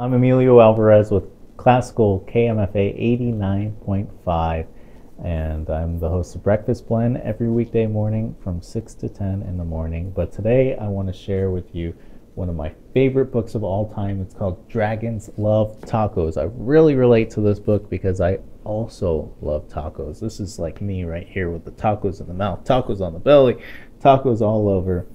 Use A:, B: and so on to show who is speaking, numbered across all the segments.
A: I'm Emilio Alvarez with Classical KMFA 89.5, and I'm the host of Breakfast Blend every weekday morning from 6 to 10 in the morning. But today I want to share with you one of my favorite books of all time. It's called Dragons Love Tacos. I really relate to this book because I also love tacos. This is like me right here with the tacos in the mouth, tacos on the belly, tacos all over.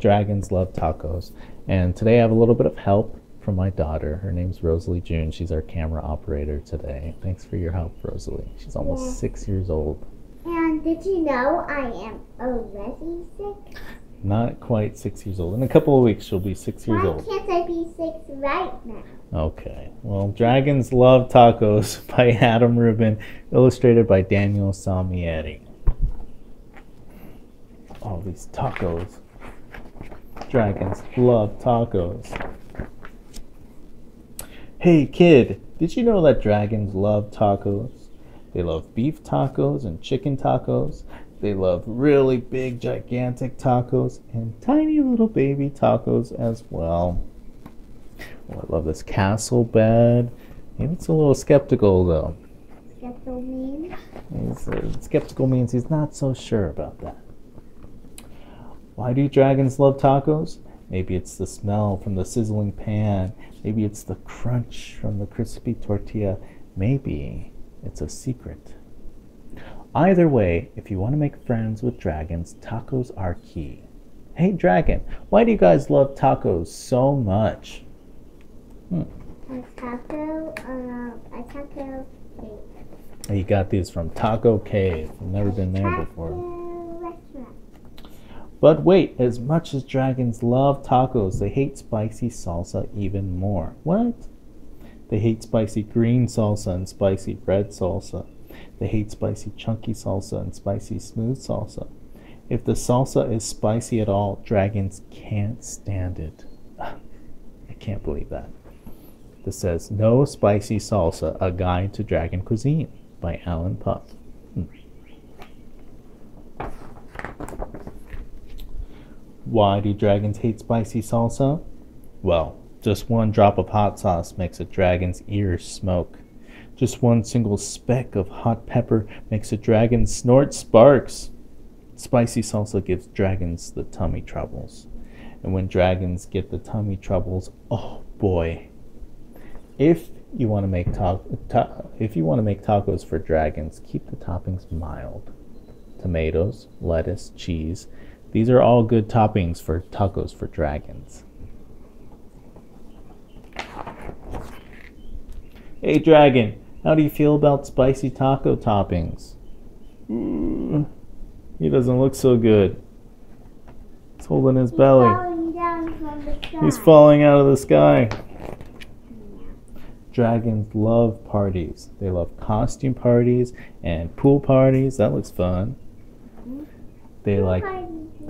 A: Dragons Love Tacos. And today I have a little bit of help from my daughter. Her name's Rosalie June. She's our camera operator today. Thanks for your help, Rosalie. She's almost
B: Yeah.
A: six years old.
B: And did you know I am already six?
A: Not quite six years old. In a couple of weeks, she'll be six years
B: Why
A: old.
B: can't I be six right now?
A: Okay. Well, Dragons Love Tacos by Adam Rubin, illustrated by Daniel Salmieri. All these tacos. Dragons love tacos. Hey kid, did you know that dragons love tacos? They love beef tacos and chicken tacos. They love really big, gigantic tacos and tiny little baby tacos as well. Oh, I love this castle bed. He looks a little skeptical though.
B: Skeptical mean?
A: He's, uh, skeptical means he's not so sure about that. Why do dragons love tacos? Maybe it's the smell from the sizzling pan. Maybe it's the crunch from the crispy tortilla. Maybe it's a secret. Either way, if you want to make friends with dragons, tacos are key. Hey, dragon, why do you guys love tacos so much?
B: A taco, uh, a taco cake.
A: You got these from Taco Cave. I've never been there before. But wait, as much as dragons love tacos, they hate spicy salsa even more. What? They hate spicy green salsa and spicy red salsa. They hate spicy chunky salsa and spicy smooth salsa. If the salsa is spicy at all, dragons can't stand it. I can't believe that. This says No Spicy Salsa, A Guide to Dragon Cuisine by Alan Puff. Hmm. Why do dragons hate spicy salsa? Well, just one drop of hot sauce makes a dragon's ears smoke. Just one single speck of hot pepper makes a dragon snort sparks. Spicy salsa gives dragons the tummy troubles. And when dragons get the tummy troubles, oh boy. If you want to make ta- ta- if you want to make tacos for dragons, keep the toppings mild. Tomatoes, lettuce, cheese, these are all good toppings for tacos for dragons. Hey, dragon, how do you feel about spicy taco toppings? Mm, he doesn't look so good. He's holding his
B: He's
A: belly.
B: falling down from the sky.
A: He's falling out of the sky. Dragons love parties. They love costume parties and pool parties. That looks fun. They like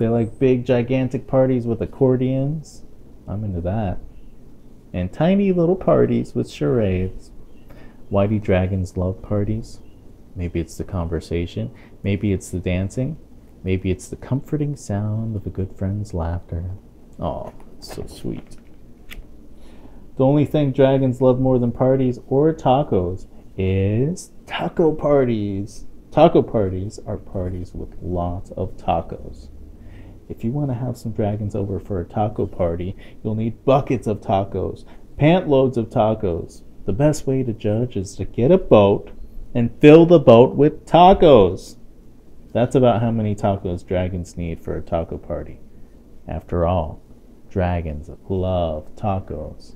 A: they like big gigantic parties with accordions. I'm into that. And tiny little parties with charades. Why do dragons love parties? Maybe it's the conversation. Maybe it's the dancing. Maybe it's the comforting sound of a good friend's laughter. Oh, so sweet. The only thing dragons love more than parties or tacos is taco parties. Taco parties are parties with lots of tacos. If you want to have some dragons over for a taco party, you'll need buckets of tacos, pant loads of tacos. The best way to judge is to get a boat and fill the boat with tacos. That's about how many tacos dragons need for a taco party. After all, dragons love tacos.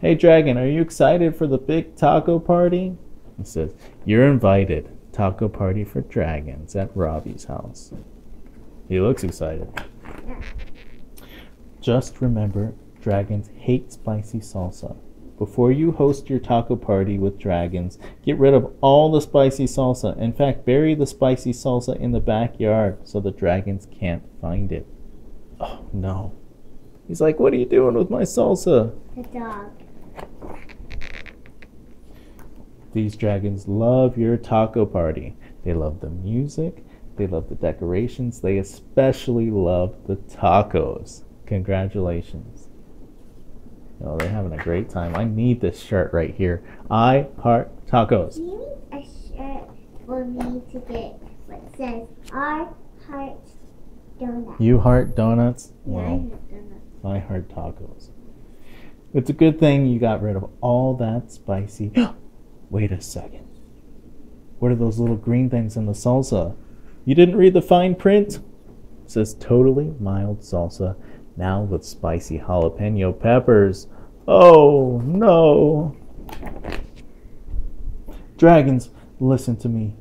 A: Hey, dragon, are you excited for the big taco party? He says, You're invited. Taco party for dragons at Robbie's house. He looks excited. Just remember, dragons hate spicy salsa. Before you host your taco party with dragons, get rid of all the spicy salsa. In fact, bury the spicy salsa in the backyard so the dragons can't find it. Oh no. He's like, What are you doing with my salsa?
B: The dog.
A: These dragons love your taco party. They love the music, they love the decorations, they especially love the tacos. Congratulations. Oh, they're having a great time. I need this shirt right here. I heart tacos.
B: Do you need a shirt for me to get what says I heart donuts?
A: You heart donuts?
B: Yeah, I heart donuts.
A: I heart tacos. It's a good thing you got rid of all that spicy. Wait a second. What are those little green things in the salsa? You didn't read the fine print? It says totally mild salsa, now with spicy jalapeno peppers. Oh no! Dragons, listen to me.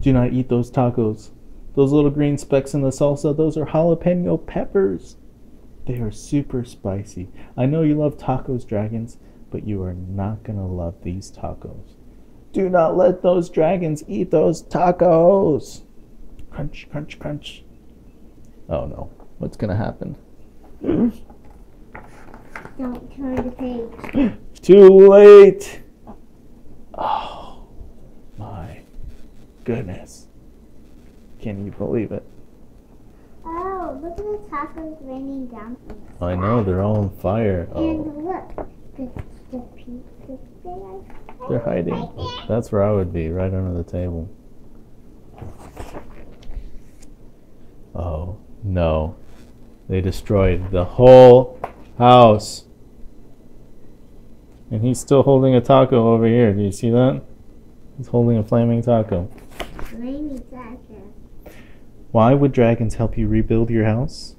A: Do not eat those tacos. Those little green specks in the salsa, those are jalapeno peppers. They are super spicy. I know you love tacos, dragons, but you are not going to love these tacos. Do not let those dragons eat those tacos. Crunch, crunch, crunch. Oh no. What's going to happen?
B: Don't turn the page.
A: Too late. Oh my goodness. Can you believe it?
B: Oh, look at the tacos raining down from
A: I know they're all on fire. Oh,
B: And look, the, the pizza there.
A: they're hiding. That's where I would be, right under the table. Oh no. They destroyed the whole house. And he's still holding a taco over here. Do you see that? He's holding a flaming taco.
B: Rainy taco.
A: Why would dragons help you rebuild your house?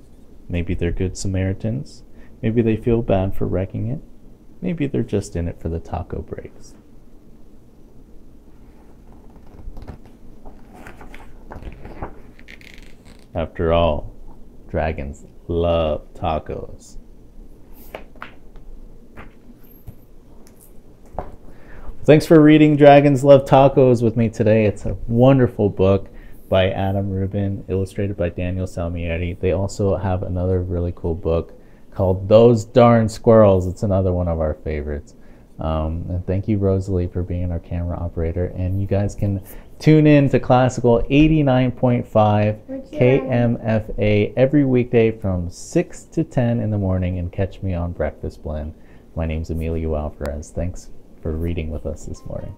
A: Maybe they're good Samaritans. Maybe they feel bad for wrecking it. Maybe they're just in it for the taco breaks. After all, dragons love tacos. Thanks for reading Dragons Love Tacos with me today. It's a wonderful book by Adam Rubin, illustrated by Daniel Salmieri. They also have another really cool book called Those Darn Squirrels. It's another one of our favorites. Um, and thank you, Rosalie, for being our camera operator. And you guys can tune in to Classical 89.5
B: Would you
A: KMFA every weekday from 6 to 10 in the morning and catch me on Breakfast Blend. My name's Emilio Alvarez. Thanks for reading with us this morning.